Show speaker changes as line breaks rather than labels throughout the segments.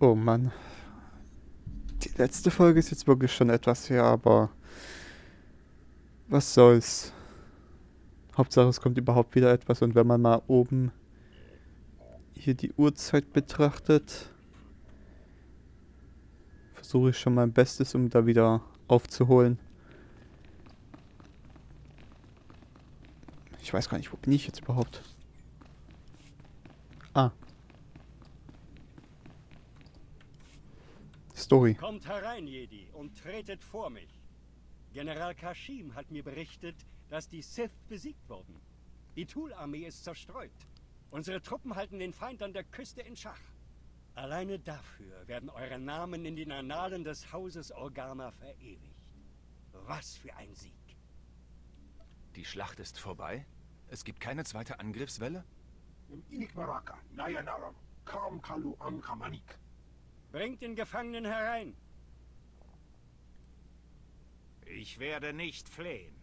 Oh Mann. Die letzte Folge ist jetzt wirklich schon etwas her, aber was soll's. Hauptsache es kommt überhaupt wieder etwas und wenn man mal oben hier die Uhrzeit betrachtet, versuche ich schon mein Bestes, um da wieder aufzuholen. Ich weiß gar nicht, wo bin ich jetzt überhaupt? Ah. Story.
Kommt herein, Jedi, und tretet vor mich. General Kashim hat mir berichtet, dass die Sith besiegt wurden. Die Thul-Armee ist zerstreut. Unsere Truppen halten den Feind an der Küste in Schach. Alleine dafür werden eure Namen in den Annalen des Hauses Organa verewigt. Was für ein Sieg.
Die Schlacht ist vorbei? Es gibt keine zweite Angriffswelle?
Bringt den Gefangenen herein.
Ich werde nicht flehen.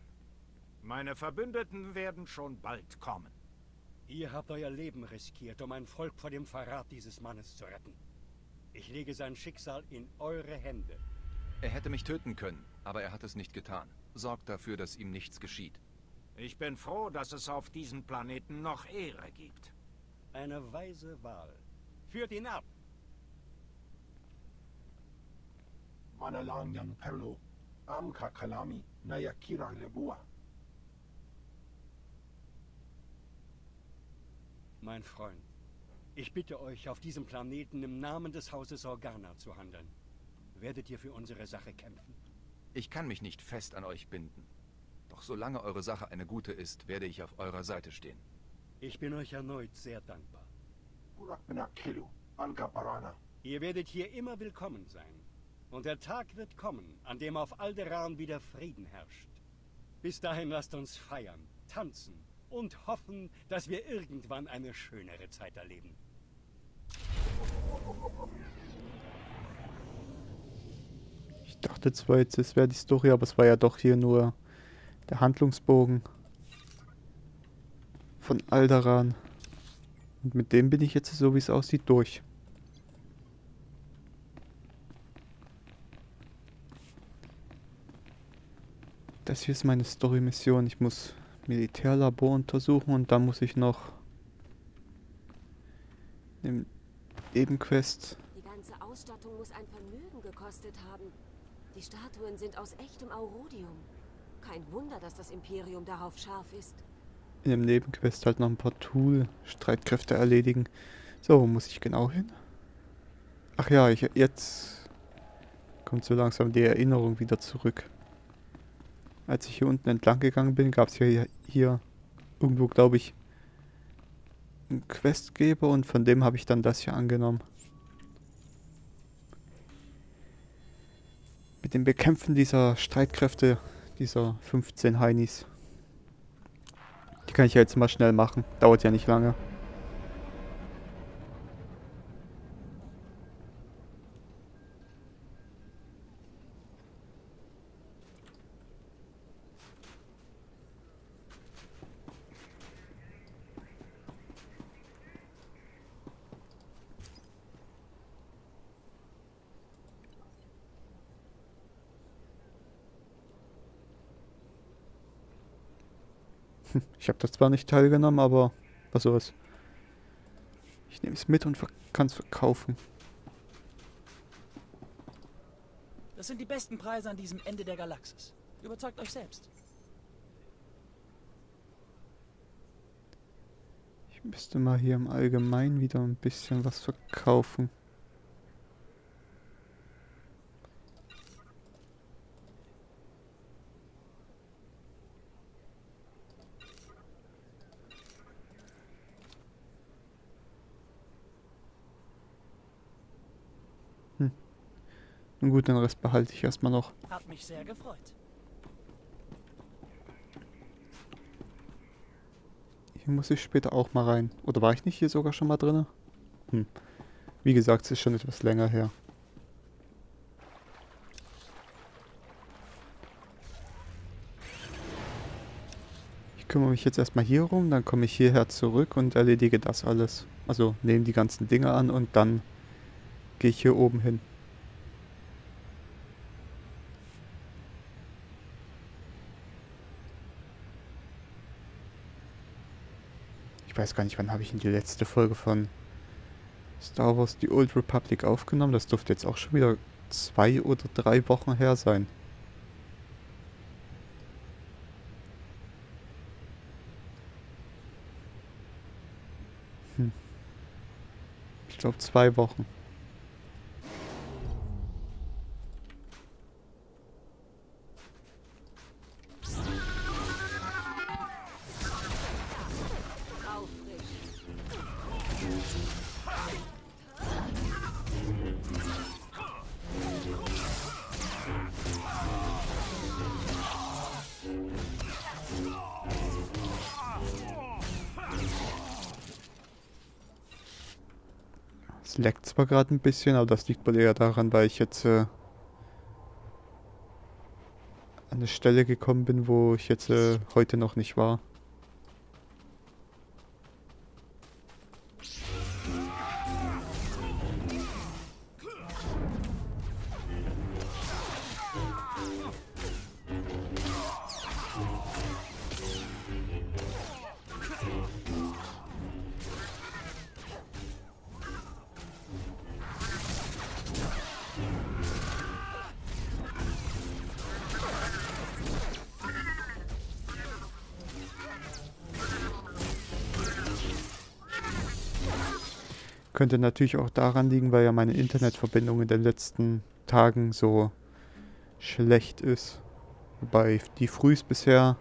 Meine Verbündeten werden schon bald kommen.
Ihr habt euer Leben riskiert, um ein Volk vor dem Verrat dieses Mannes zu retten. Ich lege sein Schicksal in eure Hände.
Er hätte mich töten können, aber er hat es nicht getan. Sorgt dafür, dass ihm nichts geschieht.
Ich bin froh, dass es auf diesem Planeten noch Ehre gibt.
Eine weise Wahl. Führt ihn ab.
Manalang Perlo, Amka Kalami, Nayakira Lebua.
Mein Freund, ich bitte euch, auf diesem Planeten im Namen des Hauses Organa zu handeln. Werdet ihr für unsere Sache kämpfen?
Ich kann mich nicht fest an euch binden. Doch solange eure Sache eine gute ist, werde ich auf eurer Seite stehen.
Ich bin euch erneut sehr dankbar. Ihr werdet hier immer willkommen sein. Und der Tag wird kommen, an dem auf Alderan wieder Frieden herrscht. Bis dahin lasst uns feiern, tanzen und hoffen, dass wir irgendwann eine schönere Zeit erleben.
Ich dachte zwar jetzt, es wäre die Story, aber es war ja doch hier nur der Handlungsbogen von Alderan. Und mit dem bin ich jetzt, so wie es aussieht, durch. Das hier ist meine Story-Mission. Ich muss Militärlabor untersuchen und dann muss ich noch im Nebenquest.
Die ganze Ausstattung muss ein Vermögen gekostet haben. Die Statuen sind aus echtem Aurodium. Kein Wunder, dass das Imperium darauf scharf ist.
In dem Nebenquest halt noch ein paar Tool-Streitkräfte erledigen. So, wo muss ich genau hin? Ach ja, ich, jetzt kommt so langsam die Erinnerung wieder zurück. Als ich hier unten entlang gegangen bin, gab es hier, hier irgendwo, glaube ich, einen Questgeber und von dem habe ich dann das hier angenommen. Mit dem Bekämpfen dieser Streitkräfte, dieser 15 Heinis. Die kann ich ja jetzt mal schnell machen. Dauert ja nicht lange. Ich habe das zwar nicht teilgenommen, aber was soll's. Ich nehme es mit und kann es verkaufen.
Das sind die besten Preise an diesem Ende der Galaxis. Überzeugt euch selbst.
Ich müsste mal hier im Allgemeinen wieder ein bisschen was verkaufen. Hm. Nun gut, den Rest behalte ich erstmal noch.
Hat mich sehr gefreut.
Hier muss ich später auch mal rein. Oder war ich nicht hier sogar schon mal drin? Hm. Wie gesagt, es ist schon etwas länger her. Ich kümmere mich jetzt erstmal hier rum, dann komme ich hierher zurück und erledige das alles. Also nehme die ganzen Dinge an und dann gehe ich hier oben hin. Ich weiß gar nicht, wann habe ich denn die letzte Folge von Star Wars The Old Republic aufgenommen. Das dürfte jetzt auch schon wieder zwei oder drei Wochen her sein. Hm. Ich glaube zwei Wochen. Es leckt zwar gerade ein bisschen, aber das liegt wohl eher daran, weil ich jetzt äh, an eine Stelle gekommen bin, wo ich jetzt äh, heute noch nicht war. Könnte natürlich auch daran liegen, weil ja meine Internetverbindung in den letzten Tagen so schlecht ist. Wobei die frühs bisher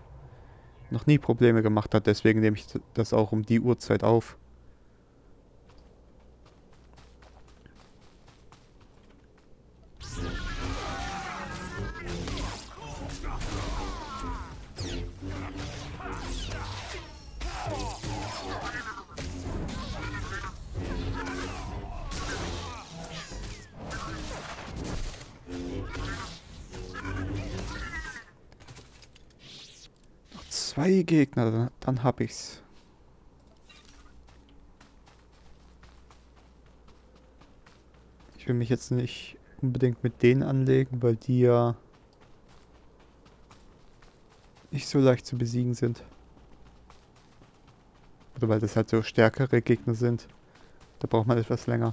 noch nie Probleme gemacht hat, deswegen nehme ich das auch um die Uhrzeit auf. Gegner, dann, dann hab ich's. Ich will mich jetzt nicht unbedingt mit denen anlegen, weil die ja nicht so leicht zu besiegen sind. Oder weil das halt so stärkere Gegner sind. Da braucht man etwas länger.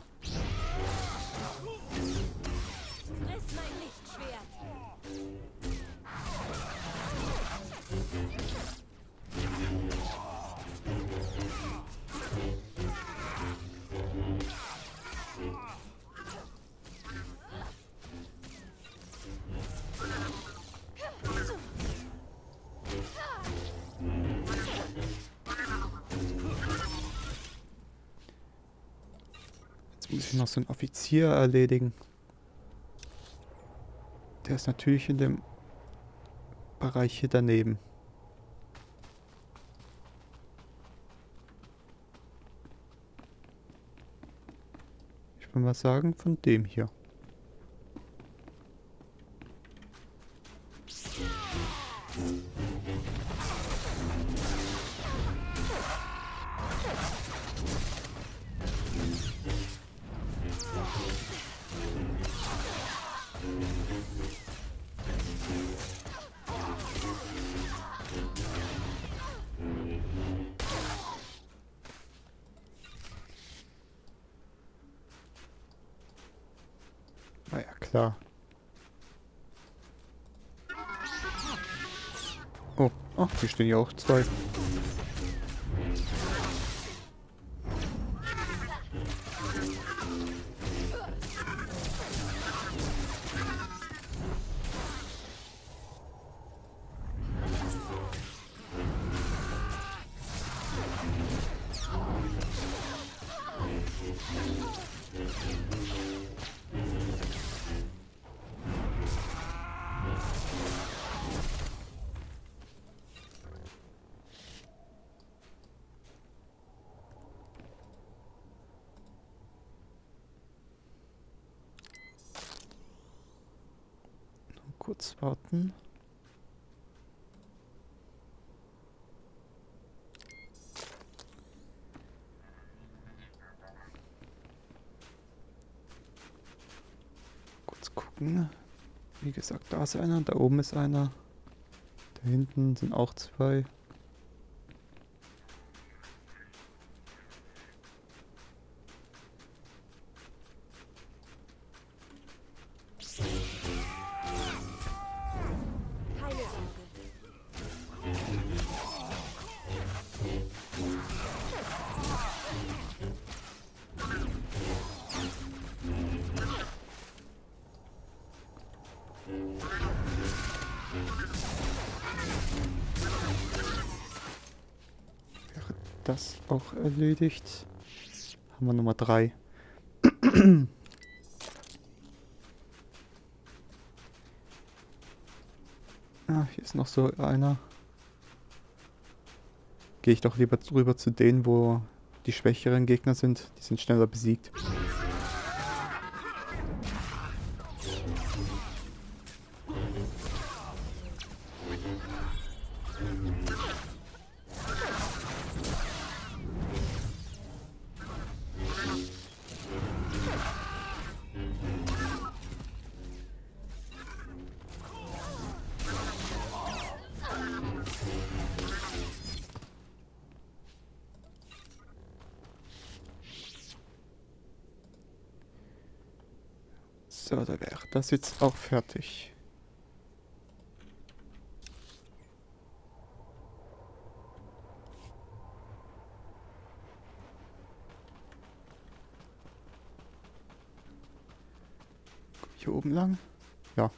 Jetzt muss ich noch so einen Offizier erledigen. Der ist natürlich in dem Bereich hier daneben. Ich will mal sagen, von dem hier. Klar. Oh, ach, hier stehen ja auch zwei. Kurz warten. gucken. Wie gesagt, da ist einer, da oben ist einer. Da hinten sind auch zwei. Das auch erledigt? Haben wir Nummer drei. ah, hier ist noch so einer. Gehe ich doch lieber rüber zu denen, wo die schwächeren Gegner sind. Die sind schneller besiegt. So, da wäre das jetzt auch fertig. Hier oben lang? Ja.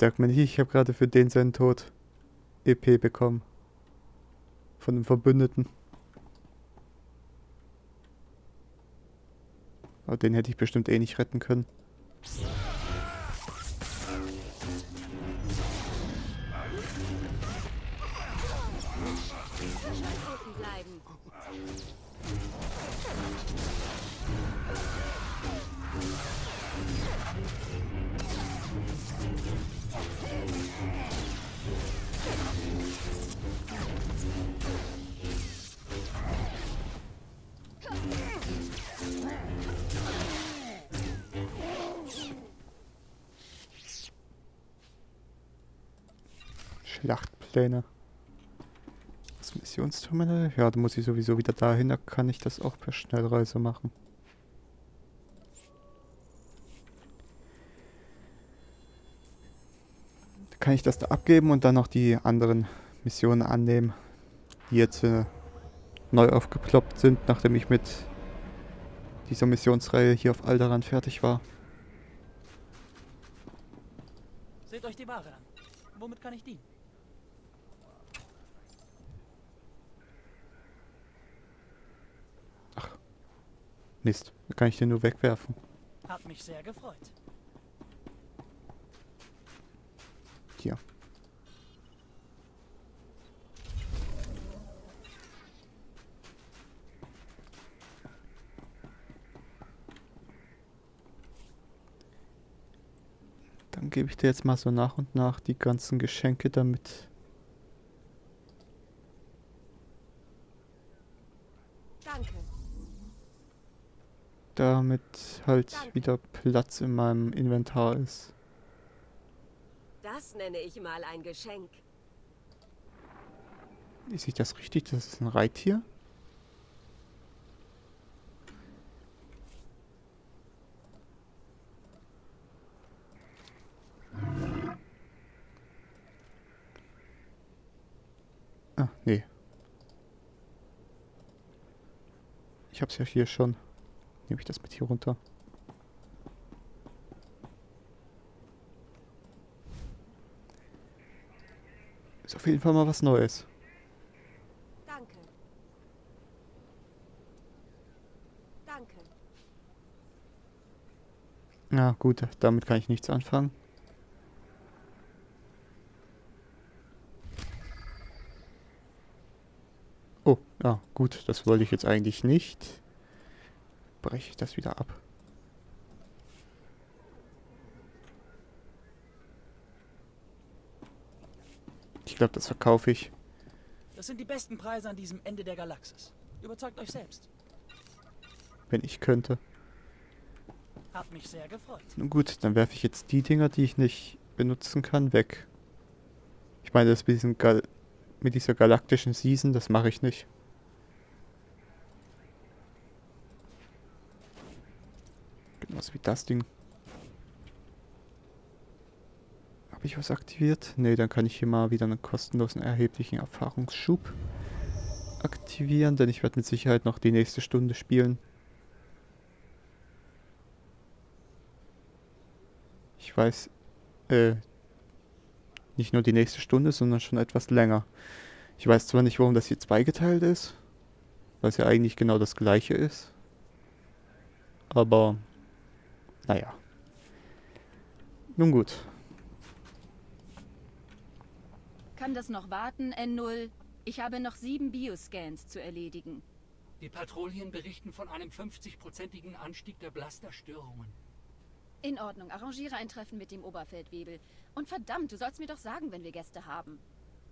Sagt man nicht, ich habe gerade für den seinen Tod EP bekommen. Von einem Verbündeten. Aber den hätte ich bestimmt eh nicht retten können.
Bleiben.
Schlachtpläne. Das Missionsterminal? Ja, da muss ich sowieso wieder dahin. Da kann ich das auch per Schnellreise machen. Da kann ich das da abgeben und dann noch die anderen Missionen annehmen, die jetzt äh, neu aufgeploppt sind, nachdem ich mit dieser Missionsreihe hier auf Alderan fertig war.
Seht euch die Ware an. Womit kann ich dienen?
Mist, da kann ich den nur wegwerfen.
Hat mich sehr gefreut.
Hier. Dann gebe ich dir jetzt mal so nach und nach die ganzen Geschenke damit.
Danke.
Damit halt wieder Platz in meinem Inventar ist.
Das nenne ich mal ein Geschenk.
Ist ich das richtig? Das ist ein Reittier? Ah, nee. Ich hab's ja hier schon. Nehme ich das mit hier runter. Ist auf jeden Fall mal was Neues.
Danke. Danke.
Na gut, damit kann ich nichts anfangen. Oh, ja, gut, das wollte ich jetzt eigentlich nicht. Breche ich das wieder ab. Glaube, das verkaufe ich.
Das sind die besten Preise an diesem Ende der Galaxis. Überzeugt euch selbst.
Wenn ich könnte.
Hat mich sehr gefreut.
Nun gut, dann werfe ich jetzt die Dinger, die ich nicht benutzen kann, weg. Ich meine, das mit, Gal mit dieser galaktischen Season, das mache ich nicht. Genauso wie das Ding. Habe ich was aktiviert? Ne, dann kann ich hier mal wieder einen kostenlosen erheblichen Erfahrungsschub aktivieren, denn ich werde mit Sicherheit noch die nächste Stunde spielen. Ich weiß, äh, nicht nur die nächste Stunde, sondern schon etwas länger. Ich weiß zwar nicht, warum das hier zweigeteilt ist, weil es ja eigentlich genau das gleiche ist. Aber, naja. Nun gut.
Kann das noch warten, N0? Ich habe noch sieben Bioscans zu erledigen.
Die Patrouillen berichten von einem 50-prozentigen Anstieg der Blasterstörungen.
In Ordnung, arrangiere ein Treffen mit dem Oberfeldwebel. Und verdammt, du sollst mir doch sagen, wenn wir Gäste haben.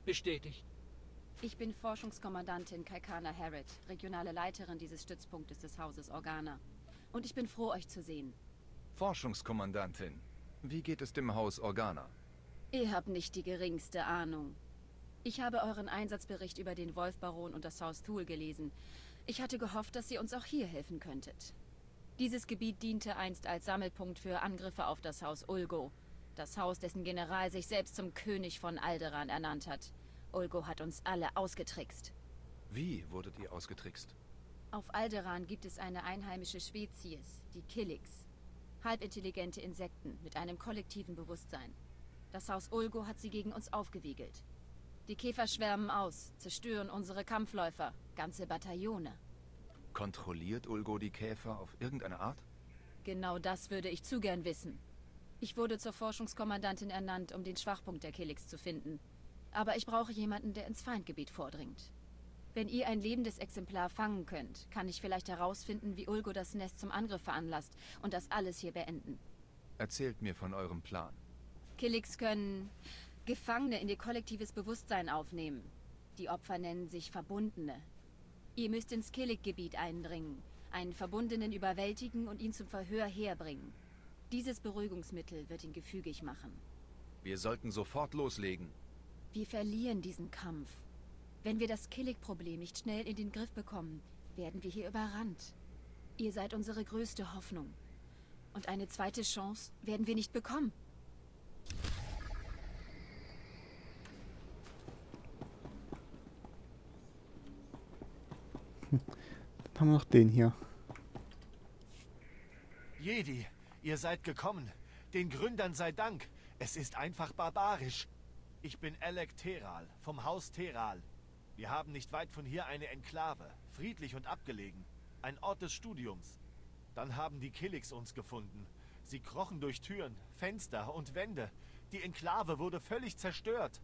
Bestätigt.
Ich bin Forschungskommandantin Kaikana Harrod, regionale Leiterin dieses Stützpunktes des Hauses Organa. Und ich bin froh, euch zu sehen.
Forschungskommandantin, wie geht es dem Haus Organa?
Ihr habt nicht die geringste Ahnung. Ich habe euren Einsatzbericht über den Wolfbaron und das Haus Thul gelesen. Ich hatte gehofft, dass ihr uns auch hier helfen könntet. Dieses Gebiet diente einst als Sammelpunkt für Angriffe auf das Haus Ulgo. Das Haus, dessen General sich selbst zum König von Alderan ernannt hat. Ulgo hat uns alle ausgetrickst.
Wie wurdet ihr ausgetrickst?
Auf Alderan gibt es eine einheimische Spezies, die Killix. Halbintelligente Insekten mit einem kollektiven Bewusstsein. Das Haus Ulgo hat sie gegen uns aufgewiegelt. Die Käfer schwärmen aus, zerstören unsere Kampfläufer, ganze Bataillone.
Kontrolliert Ulgo die Käfer auf irgendeine Art?
Genau das würde ich zu gern wissen. Ich wurde zur Forschungskommandantin ernannt, um den Schwachpunkt der Killix zu finden. Aber ich brauche jemanden, der ins Feindgebiet vordringt. Wenn ihr ein lebendes Exemplar fangen könnt, kann ich vielleicht herausfinden, wie Ulgo das Nest zum Angriff veranlasst und das alles hier beenden.
Erzählt mir von eurem Plan.
Killix können Gefangene in ihr kollektives Bewusstsein aufnehmen. Die Opfer nennen sich Verbundene. Ihr müsst ins Killik-Gebiet eindringen, einen Verbundenen überwältigen und ihn zum Verhör herbringen. Dieses Beruhigungsmittel wird ihn gefügig machen.
Wir sollten sofort loslegen.
Wir verlieren diesen Kampf. Wenn wir das Killik-Problem nicht schnell in den Griff bekommen, werden wir hier überrannt. Ihr seid unsere größte Hoffnung. Und eine zweite Chance werden wir nicht bekommen.
Haben wir noch den hier.
Jedi, ihr seid gekommen. Den Gründern sei Dank. Es ist einfach barbarisch. Ich bin Alec Teral, vom Haus Teral. Wir haben nicht weit von hier eine Enklave, friedlich und abgelegen. Ein Ort des Studiums. Dann haben die Killix uns gefunden. Sie krochen durch Türen, Fenster und Wände. Die Enklave wurde völlig zerstört.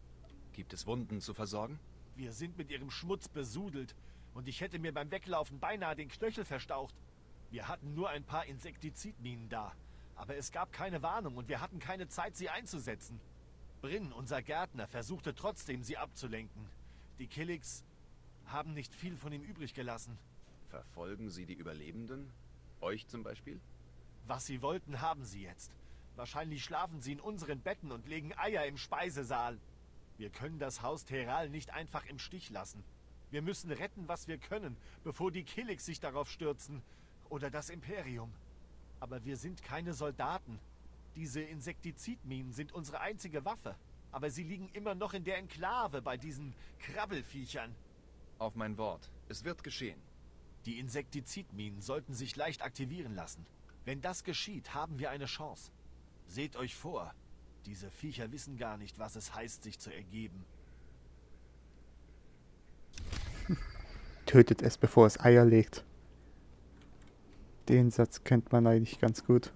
Gibt es Wunden zu versorgen?
Wir sind mit ihrem Schmutz besudelt. Und ich hätte mir beim Weglaufen beinahe den Knöchel verstaucht. Wir hatten nur ein paar Insektizidminen da. Aber es gab keine Warnung und wir hatten keine Zeit, sie einzusetzen. Brinn, unser Gärtner, versuchte trotzdem, sie abzulenken. Die Killix haben nicht viel von ihm übrig gelassen.
Verfolgen sie die Überlebenden? Euch zum Beispiel?
Was sie wollten, haben sie jetzt. Wahrscheinlich schlafen sie in unseren Betten und legen Eier im Speisesaal. Wir können das Haus Teral nicht einfach im Stich lassen. Wir müssen retten, was wir können, bevor die Killix sich darauf stürzen. Oder das Imperium. Aber wir sind keine Soldaten. Diese Insektizidminen sind unsere einzige Waffe. Aber sie liegen immer noch in der Enklave bei diesen Krabbelfiechern.
Auf mein Wort. Es wird geschehen.
Die Insektizidminen sollten sich leicht aktivieren lassen. Wenn das geschieht, haben wir eine Chance. Seht euch vor. Diese Viecher wissen gar nicht, was es heißt, sich zu ergeben.
Tötet es, bevor es Eier legt. Den Satz kennt man eigentlich ganz gut.